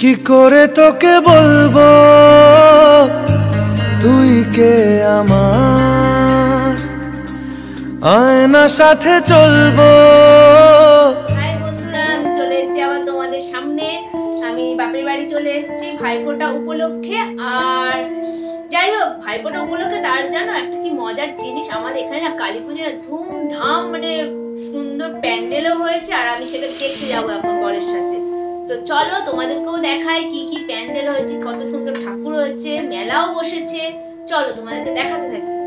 কি করে তোকে বলব? তুই কে আমার? আয়না সাথে চলবো। বাপের বাড়ি চলে এসেছি ভাইফোঁটা উপলক্ষে। আর যাই হোক, ভাইফোঁটা উপলক্ষে তার জানো একটা কি মজার জিনিস। আমাদের এখানে না কালী পুজোর ধুমধাম মানে সুন্দর প্যান্ডেলও হয়েছে। আর আমি সেটা দেখতে যাব এখন বরের সাথে। তো চলো তোমাদেরকেও দেখাই কি কি প্যান্ডেল হয়েছে, কত সুন্দর ঠাকুর হয়েছে, মেলাও বসেছে। চলো তোমাদেরকে দেখাতে থাকি।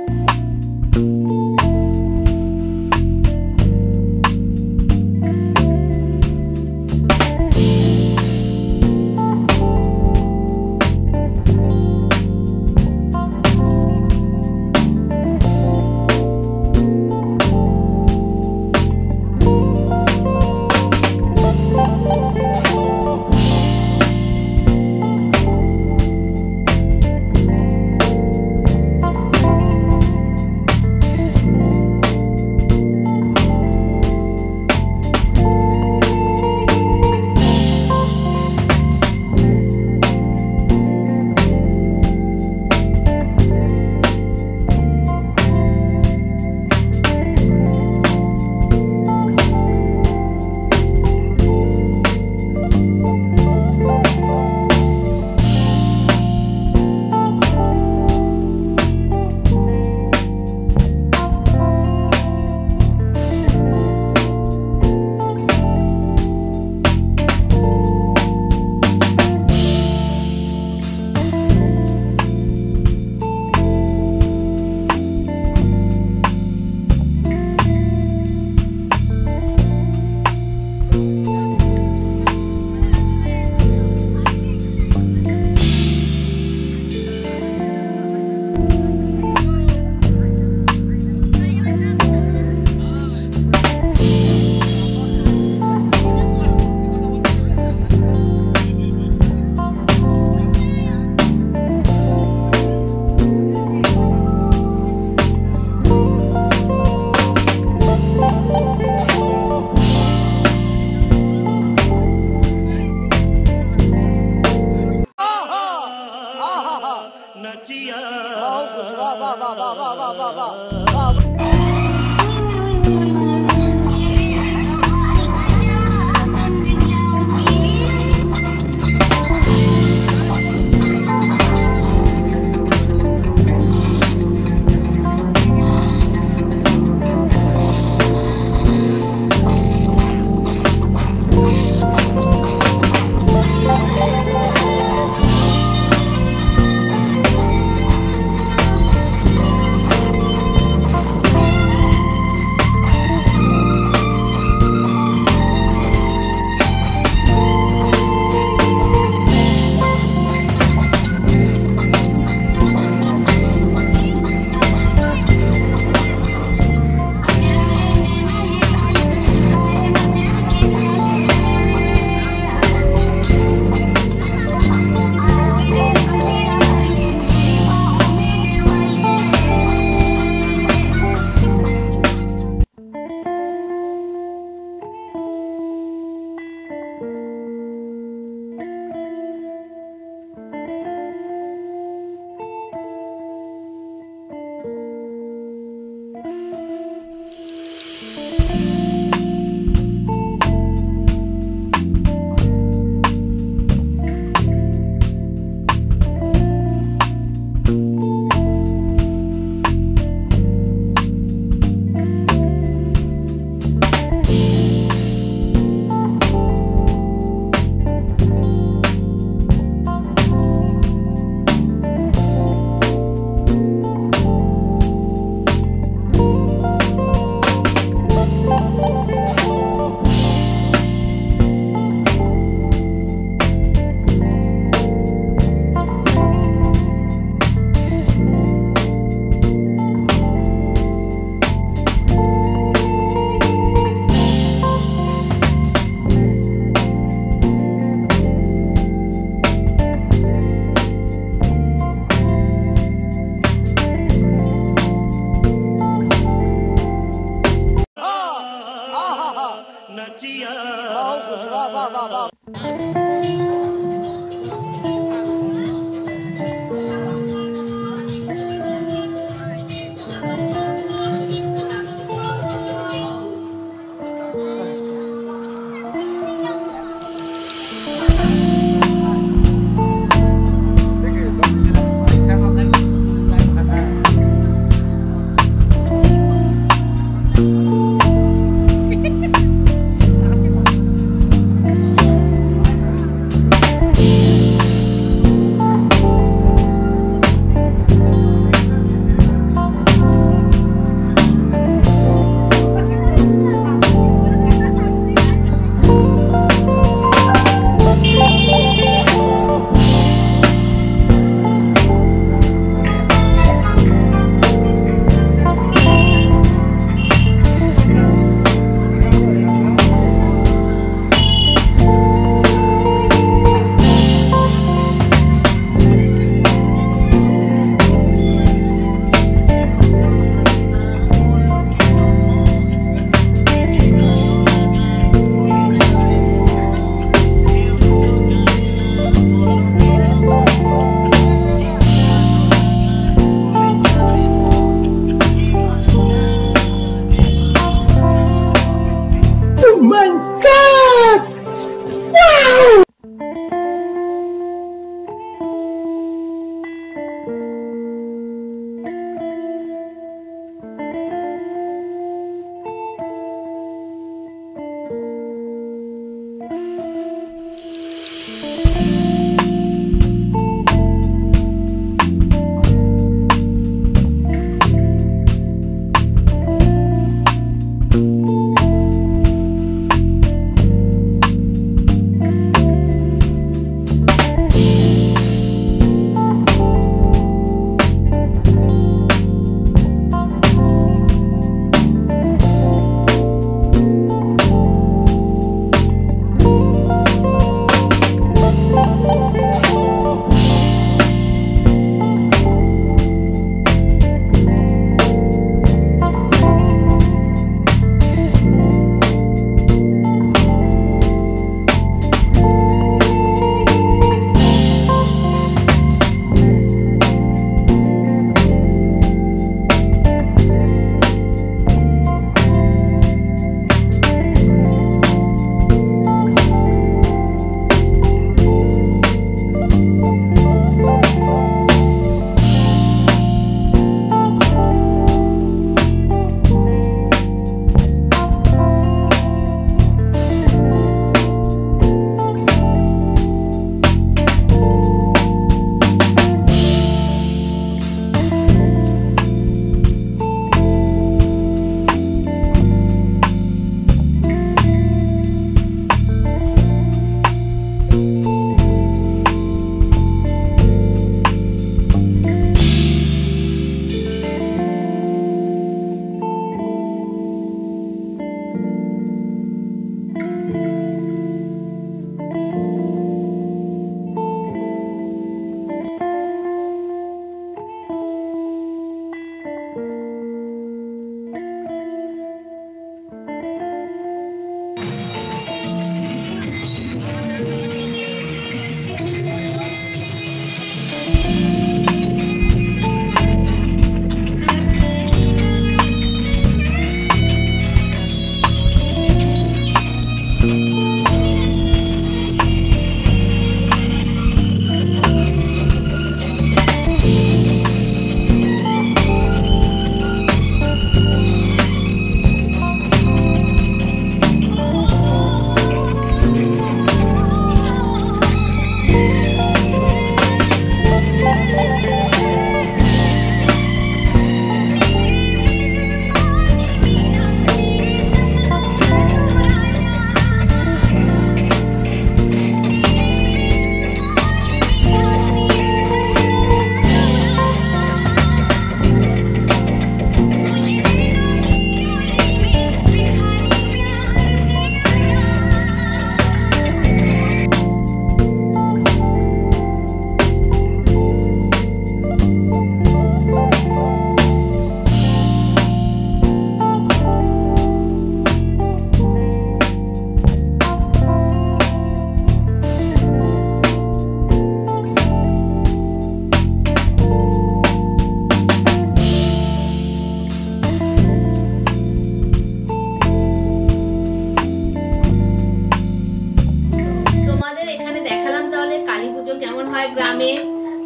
গ্রামে।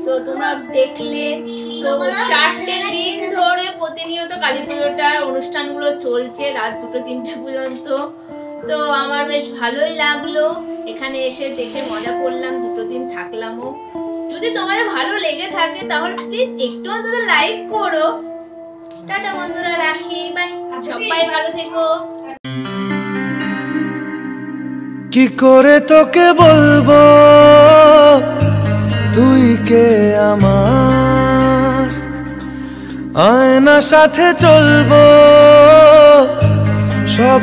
তো তোমরা দেখলে, তো চারটে দিন ধরে প্রতিনিয়ত কালী পুজোটার অনুষ্ঠানগুলো চলছে, রাত দুটো, তিনটে পর্যন্ত। তো আমার বেশ ভালোই লাগল। এখানে এসে দেখে মজা করলাম, দুটো দিন থাকলামও। যদি তোমাদের ভালো লেগে থাকে, তাহলে প্লিজ একটু অন্তত লাইক করো। টাটা বন্ধুরা, রাখি। বাই সবাই ভালো থেকো। কি করে তোকে বলব? তুই কে আমার? আয়না সাথে চলবো সব